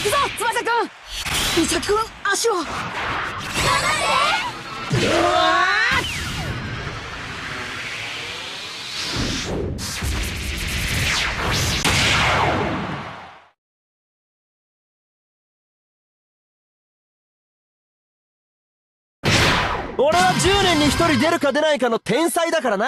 くぞ翼くん。美咲くん足を。頑張れうわ俺は10年に1人出るか出ないかの天才だからな。